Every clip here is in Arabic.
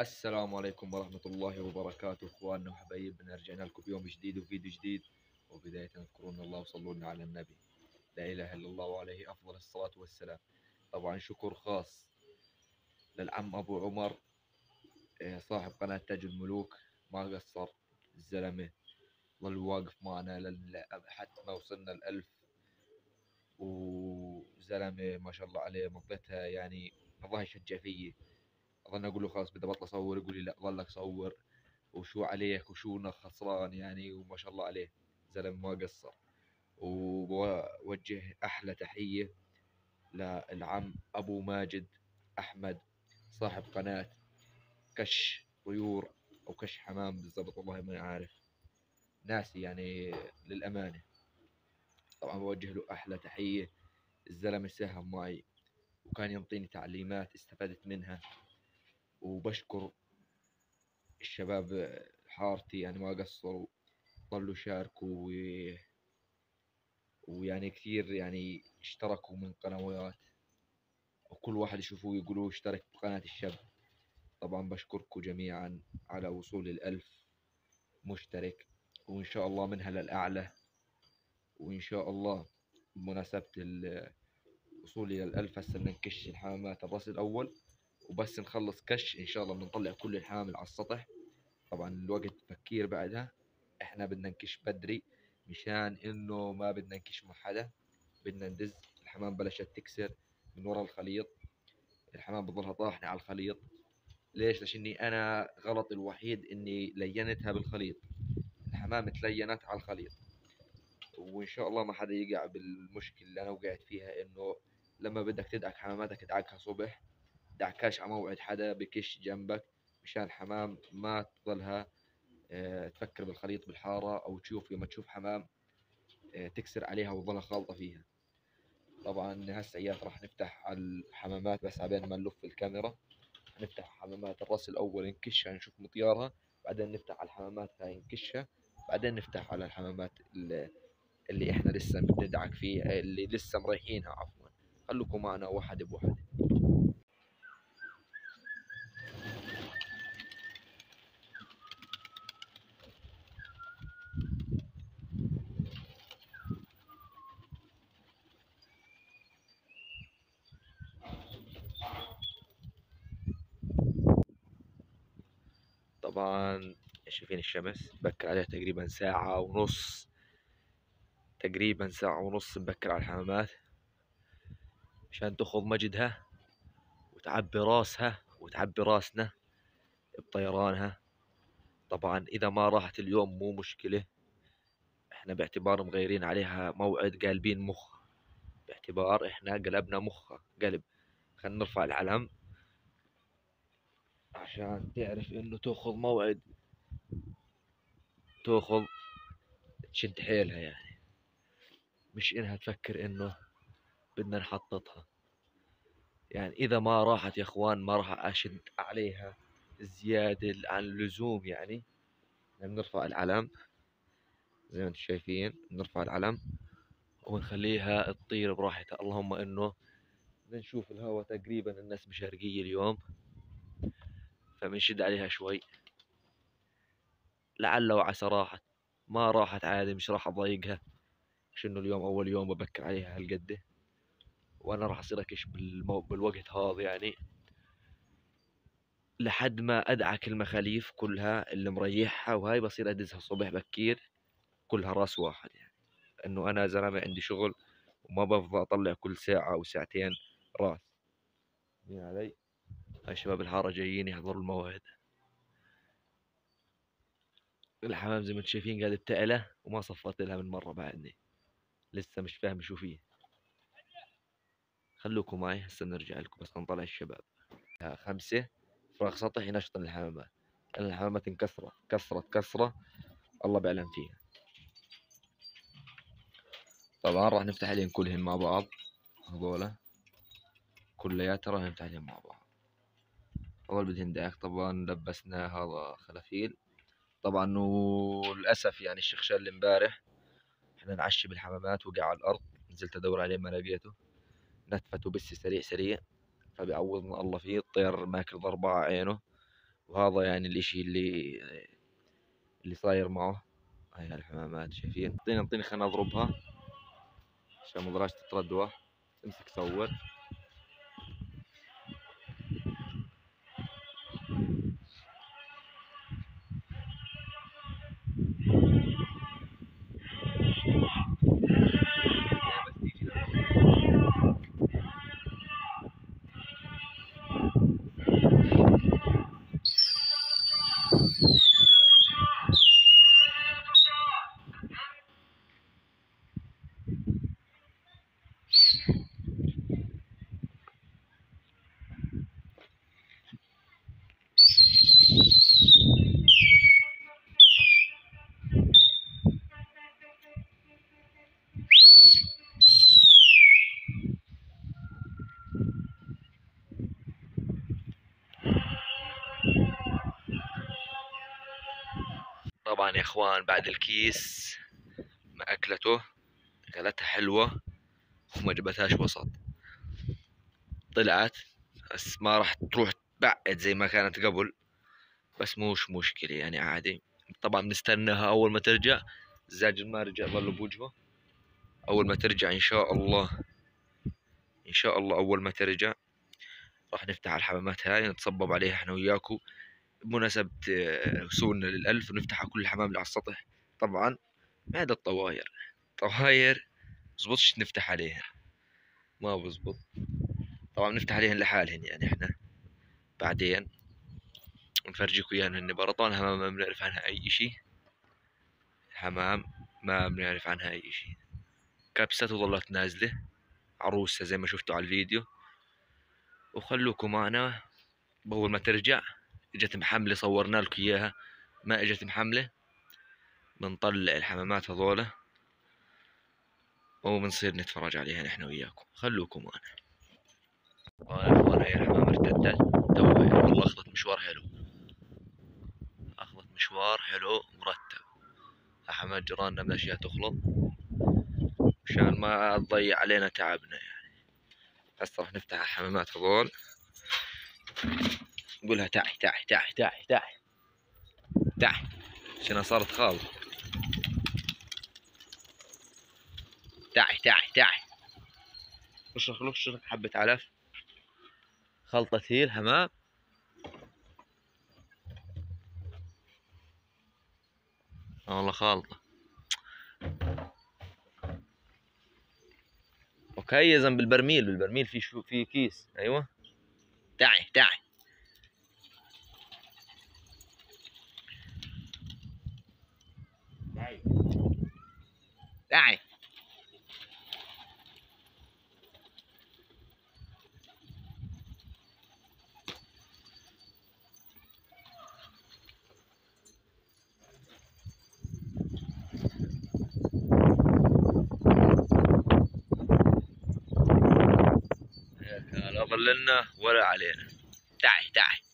السلام عليكم ورحمة الله وبركاته. إخواننا وحبايبنا رجعنا لكم بيوم جديد وفيديو جديد. وبداية أذكرون الله وصلوا على النبي. لا إله إلا الله وعليه أفضل الصلاة والسلام. طبعا شكر خاص للعم أبو عمر إيه، صاحب قناة تاج الملوك. ما قصر الزلمة. ظل واقف معنا حتى ما وصلنا الألف. وزلمة ما شاء الله عليه منطقتها يعني الله يشجع فيي أظن أقول له خلاص بدي بطل أصور يقول لي لا ظلك صور وشو عليك؟ وشو خسران يعني؟ وما شاء الله عليه. زلمة ما قصر. وبوجه أحلى تحية للعم أبو ماجد أحمد صاحب قناة كش طيور أو كش حمام بالضبط والله ما عارف. ناسي يعني للأمانة. طبعا بوجه له أحلى تحية. الزلمة ساهم معي وكان يعطيني تعليمات استفدت منها. وبشكر الشباب حارتي يعني ما قصروا ظلوا يشاركوا و... ويعني كثير يعني اشتركوا من قنوات. وكل واحد يشوفوه يقولوا اشترك بقناة الشاب. طبعا بشكركم جميعا على وصول الألف مشترك. وإن شاء الله منها للأعلى. وإن شاء الله بمناسبة وصولي للألف هسه نكش الحمامات. الرأس الأول. وبس نخلص كش إن شاء الله بنطلع كل الحامل على السطح. طبعا الوقت بكير بعدها. إحنا بدنا نكش بدري مشان إنه ما بدنا نكش مع حدا. بدنا ندز الحمام بلشت تكسر من ورا الخليط. الحمام بضلها طاحنة على الخليط. ليش؟ لشني أنا غلط الوحيد إني لينتها بالخليط. الحمام تلينت على الخليط. وإن شاء الله ما حدا يقع بالمشكلة اللي أنا وقعت فيها إنه لما بدك تدعك حماماتك تدعكها صبح. دعكاش على موعد حدا بكش جنبك مشان الحمام ما تضلها آه، تفكر بالخليط بالحارة أو تشوف لما تشوف حمام آه، تكسر عليها وتضلها خالطة فيها. طبعا هسه راح نفتح على الحمامات بس عبين ما نلف الكاميرا. نفتح حمامات الرأس الأول نكشها نشوف مطيارها بعدين نفتح على الحمامات هاي نكشها بعدين نفتح على الحمامات اللي, اللي إحنا لسه بندعك فيها اللي لسه مريحينها عفوا. خلوكم معنا واحد بواحد طبعا شايفين الشمس بكر عليها تقريبا ساعة ونص. تقريبا ساعة ونص مبكر على الحمامات. عشان تاخذ مجدها وتعبي راسها وتعبي راسنا بطيرانها. طبعا إذا ما راحت اليوم مو مشكلة. إحنا باعتبار مغيرين عليها موعد قالبين مخ. باعتبار إحنا قلبنا مخها قلب. خلينا نرفع العلم. عشان تعرف إنه تأخذ موعد. تأخذ تشد حيلها يعني. مش إنها تفكر إنه بدنا نحططها. يعني إذا ما راحت يا إخوان ما راح أشد عليها زيادة عن اللزوم يعني. بنرفع العلم زي ما أنتم شايفين بنرفع العلم ونخليها تطير براحتها. اللهم إنه بنشوف الهواء تقريبا الناس مشارقية اليوم فبنشد عليها شوي. لعل وعسى راحت. ما راحت عادي مش راح أضايقها. إنه اليوم أول يوم ببكر عليها هالقده وأنا راح أصير أكش بالمو... بالوقت هذا يعني. لحد ما أدعك المخاليف كلها اللي مريحها وهاي بصير أدزها الصبح بكير كلها رأس واحد يعني. إنه أنا زلمة عندي شغل وما بفضل أطلع كل ساعة أو ساعتين راس. علي. هاي شباب الحارة جايين يحضروا الموعد. الحمام زي ما أنتم شايفين قاعد بتقله وما صفرت لها من مرة بعدني. لسه مش فاهم شو فيه. خلوكم معي هسه نرجع لكم بس نطلع الشباب. خمسة. فراغ سطحي نشط الحمامات. الحمامات انكسرت كسرت كسرة. الله بيعلم فيها. طبعا راح نفتح عليهم كلهم مع بعض. هذولا. كلياتها راح نفتح عليهم مع بعض. أول بدهن داك طبعا لبسنا هذا خلافيل. طبعا وللأسف يعني الشيخ اللي امبارح. إحنا نعشي بالحمامات وقع على الأرض. نزلت أدور عليه ما لقيته. نتفته بس سريع سريع. فبيعوضنا الله فيه. الطير ماكل ضربة عينه. وهذا يعني الإشي اللي اللي صاير معه. هاي الحمامات شايفين؟ اعطيني اعطيني خلينا اضربها عشان ما تتردوه امسك صور طبعا يا إخوان بعد الكيس ما اكلته أكلتها حلوة وما جبتهاش وسط. طلعت بس ما راح تروح تبعد زي ما كانت قبل. بس موش مشكلة يعني عادي. طبعا بنستناها أول ما ترجع. الزاج ما رجع ظل بوجهه. أول ما ترجع إن شاء الله. إن شاء الله أول ما ترجع. راح نفتح الحمامات هاي نتصبب عليها إحنا وياكو. بمناسبة آه، وصولنا للألف ونفتح كل الحمام اللي على السطح. طبعا هذا الطواير طواير بزبطش نفتح عليها. ما بزبط. طبعا نفتح عليهن لحالهن يعني إحنا. بعدين نفرجيكم اياهن هن برا طبعا الحمام ما بنعرف عنها أي اشي حمام ما بنعرف عنها أي اشي كبسته ظلت نازلة عروسة زي ما شفتوا على الفيديو. وخلوكم معنا بأول ما ترجع إجت محملة صورنا لكم إياها. ما إجت محملة. بنطلع الحمامات هذولا. وبنصير نتفرج عليها نحن وياكم. خلوكم معنا. هاي الحمام ارتدت. توها والله أخذت مشوار حلو. أخذت مشوار حلو مرتب. حمام جيراننا من أشياء تخلط. مشان ما تضيع علينا تعبنا يعني. هسه راح نفتح الحمامات هذول. نقولها تعي تعي تعي تعي تعي تعي عشان صارت خالص تعي تعي تعي اشرخ له حبة علف خلطة هي الحمام والله خالطة. وكيزا بالبرميل بالبرميل في شو في كيس. أيوه. تعي تعي تعي لا ظللنا ولا علينا. تعي تعي.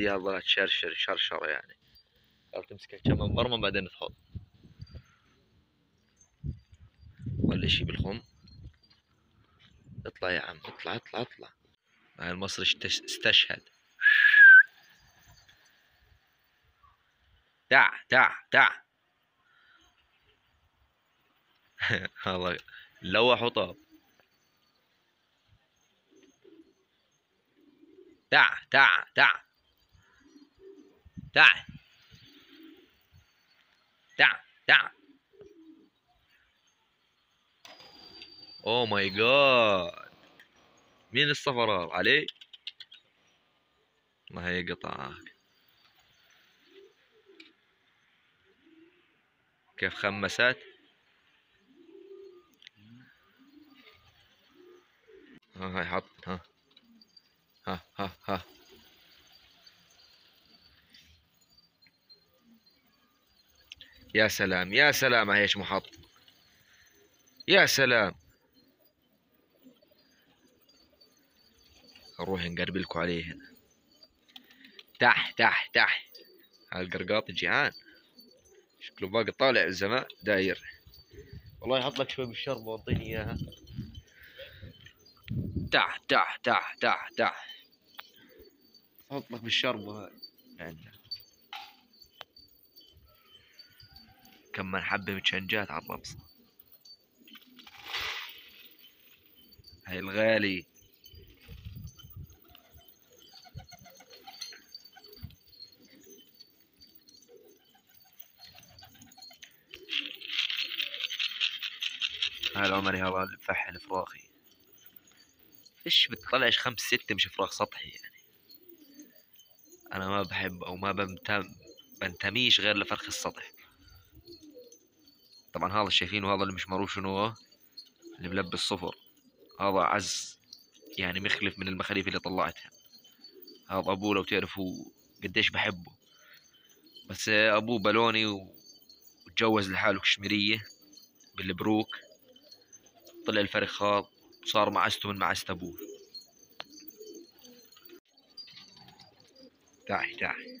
اياها تظل تشرشر شرشرة يعني. قال تمسكها كم مرمى بعدين تحط. ولا شي بالخم. اطلع يا عم اطلع اطلع اطلع. هاي المصري استشهد. تع تع تع. والله لوح وطاب تع تع تع. تع تع تع اوه ماي جاد مين الصفرار علي؟ ما هي قطعك كيف خمست؟ ها هاي حط ها. ها ها ها. يا سلام يا سلام على إيش محط. يا سلام. نروح نقربلكوا عليه. هنا تح تح تح. هالقرقاط جيعان. شكله باقي طالع الزمان داير. والله يحط لك شوي بالشرب ويعطيني إياها. تع تع تع تع تع حط لك بالشرب وهاي. كم حبة متشنجات على الرمصة هاي الغالي. هاي العمري هذا الفحل فراخي. إيش بتطلعش خمس ستة مش فراخ سطحي يعني. أنا ما بحب أو ما بنتم بنتميش غير لفرخ السطح. طبعا هذا شايفينه هذا اللي مش معروف شنو اللي ملبس صفر. هذا عز يعني مخلف من المخاليف اللي طلعتها. هذا أبوه لو تعرفوا قديش بحبه. بس أبوه بلوني وتجوز لحاله كشميرية بالبروك. طلع الفرخ هذا وصار معزته من معزة أبوه. تعي تعي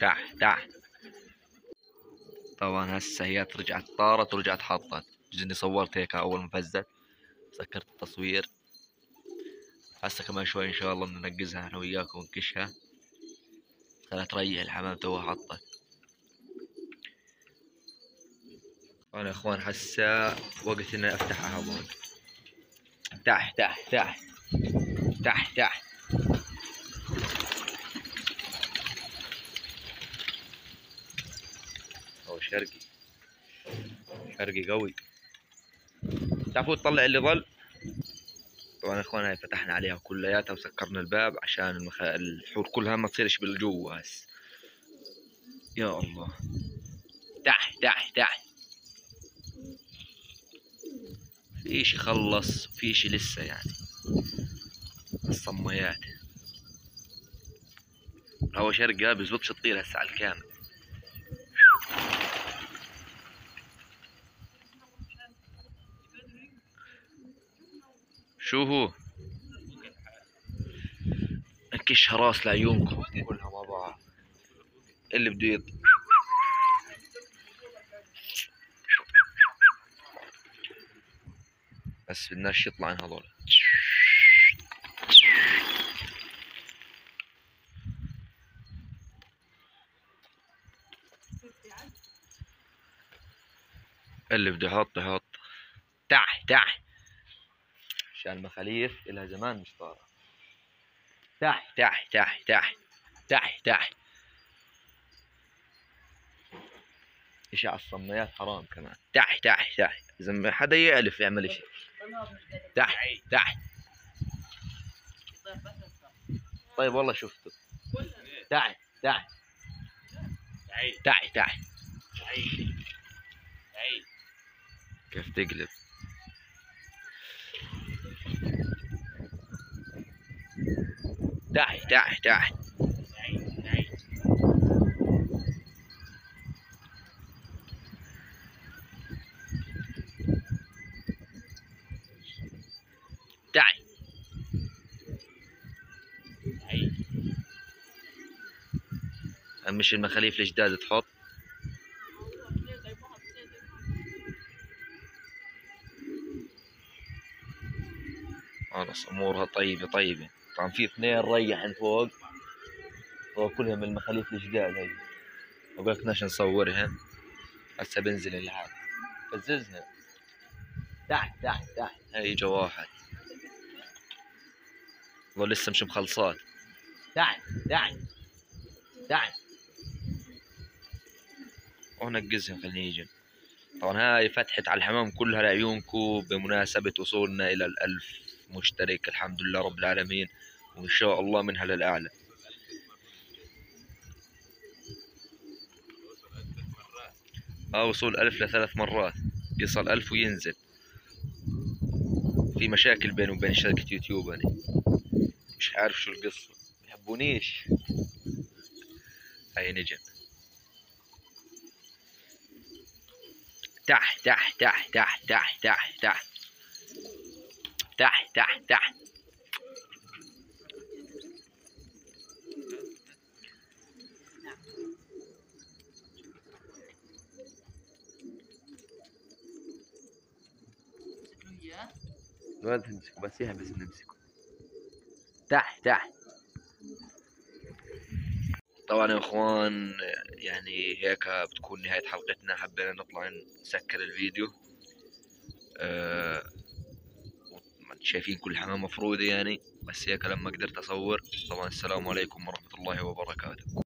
تعال تعال طبعا هسه هي رجعت طارت ورجعت حطت جزني صورت هيك اول ما فزت سكرت التصوير هسه كمان شوي ان شاء الله بننقزها إحنا وياكم ونكشها خلها تريح الحمام توها حطت أنا اخوان هسه وقت اني افتحها هون تح تح تح تح تح هو شرقي شرقي قوي. تعرفوا تطلع اللي ظل؟ طبعا يا اخوان هاي فتحنا عليها كلياتها وسكرنا الباب عشان المخ... الحور كلها ما تصيرش بالجوا هسه يا الله. تح تح تح في اشي خلص في اشي لسه يعني. الصميات. هو شرقة بزبطش تطير هسه على الكامل. شو هو؟ انكشها راس لعيونكم. كلها مع بعض. اللي بده يط... بس بدناش يطلع عن هذول. اللي بده يحط يحط. تح تح عشان المخاليف إلها زمان مش طارة. تح تح تح تح تح تح إشي على الصميات حرام كمان. تح تح تح إذا ما حدا يألف يعمل إشي. تح تح طيب والله شفته تح تح تح تح كيف تقلب؟ تحت تحت تحت تعي مش المخاليف الجداد تحط خلاص أمورها طيبة طيبة. طبعا في اثنين ريحن فوق. فوق كلهم المخاليف الجداد هاي؟ وقلتناش نصورها. هسه بنزل العاب فززها تحت تحت تحت. هاي إجا واحد. والله لسه مش مخلصات. تحت تحت تحت. ونقزها خلينا يجي طبعا هاي فتحت على الحمام كلها لعيونكم بمناسبة وصولنا إلى الألف. مشترك الحمد لله رب العالمين وإن شاء الله منها للأعلى. آه وصول ألف لثلاث مرات. يصل ألف وينزل. في مشاكل بينه وبين شركة يوتيوب أنا. مش عارف شو القصة. يحبونيش. هاي نجم. تحت تحت تحت تحت تحت تحت تحت تحت تحت تحت ما تمسكه بس يحبس نمسكه تحت تحت طبعا يا إخوان يعني هيك بتكون نهاية حلقتنا. حبينا نطلع نسكر الفيديو. أه شايفين كل حمام مفروضة يعني بس هيك لما قدرت أصور طبعا السلام عليكم ورحمة الله وبركاته.